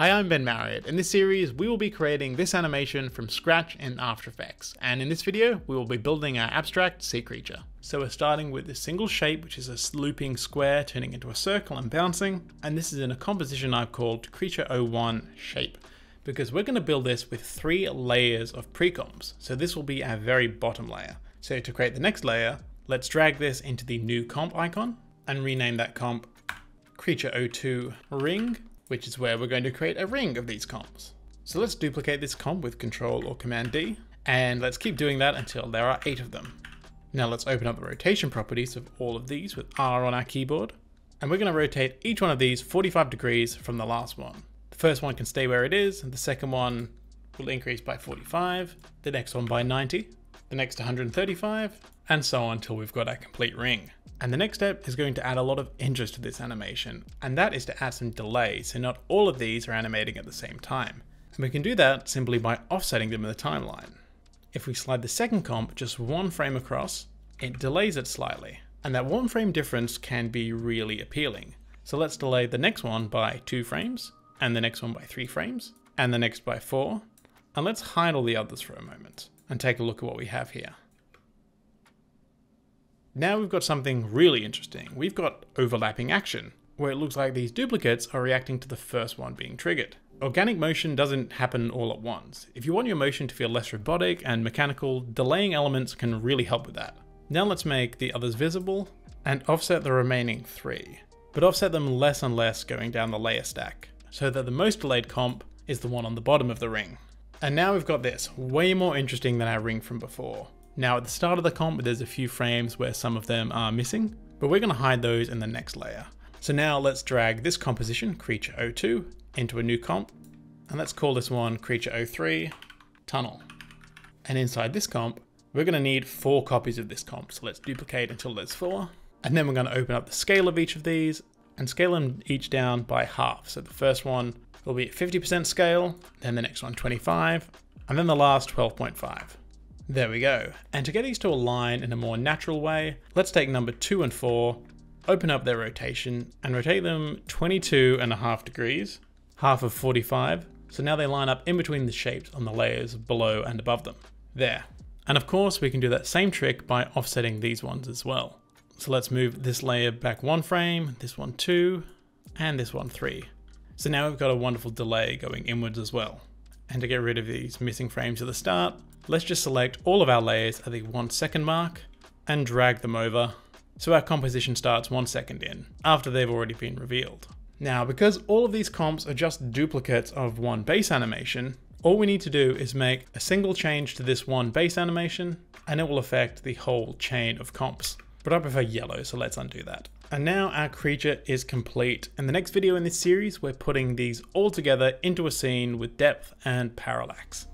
Hi, I'm Ben Marriott. In this series, we will be creating this animation from scratch in After Effects. And in this video, we will be building our abstract sea creature. So we're starting with this single shape, which is a looping square turning into a circle and bouncing. And this is in a composition I've called Creature 01 Shape because we're going to build this with three layers of precomps. So this will be our very bottom layer. So to create the next layer, let's drag this into the new comp icon and rename that comp Creature 02 Ring which is where we're going to create a ring of these comps. So let's duplicate this comp with Control or Command D, and let's keep doing that until there are eight of them. Now let's open up the rotation properties of all of these with R on our keyboard, and we're going to rotate each one of these 45 degrees from the last one. The first one can stay where it is, and the second one will increase by 45, the next one by 90, the next 135, and so on until we've got our complete ring. And the next step is going to add a lot of interest to this animation, and that is to add some delay, so not all of these are animating at the same time. And we can do that simply by offsetting them in the timeline. If we slide the second comp just one frame across, it delays it slightly, and that one frame difference can be really appealing. So let's delay the next one by two frames, and the next one by three frames, and the next by four, and let's hide all the others for a moment, and take a look at what we have here. Now we've got something really interesting. We've got overlapping action, where it looks like these duplicates are reacting to the first one being triggered. Organic motion doesn't happen all at once. If you want your motion to feel less robotic and mechanical, delaying elements can really help with that. Now let's make the others visible and offset the remaining three, but offset them less and less going down the layer stack, so that the most delayed comp is the one on the bottom of the ring. And now we've got this, way more interesting than our ring from before. Now at the start of the comp, there's a few frames where some of them are missing, but we're gonna hide those in the next layer. So now let's drag this composition, Creature 02, into a new comp, and let's call this one Creature 03 Tunnel. And inside this comp, we're gonna need four copies of this comp, so let's duplicate until there's four. And then we're gonna open up the scale of each of these and scale them each down by half. So the first one will be 50% scale, then the next one 25, and then the last 12.5. There we go. And to get these to align in a more natural way, let's take number two and four, open up their rotation and rotate them 22 and a half degrees, half of 45. So now they line up in between the shapes on the layers below and above them. There. And of course we can do that same trick by offsetting these ones as well. So let's move this layer back one frame, this one two, and this one three. So now we've got a wonderful delay going inwards as well. And to get rid of these missing frames at the start, let's just select all of our layers at the one second mark and drag them over so our composition starts one second in, after they've already been revealed. Now, because all of these comps are just duplicates of one base animation, all we need to do is make a single change to this one base animation, and it will affect the whole chain of comps but I prefer yellow, so let's undo that. And now our creature is complete. In the next video in this series, we're putting these all together into a scene with depth and parallax.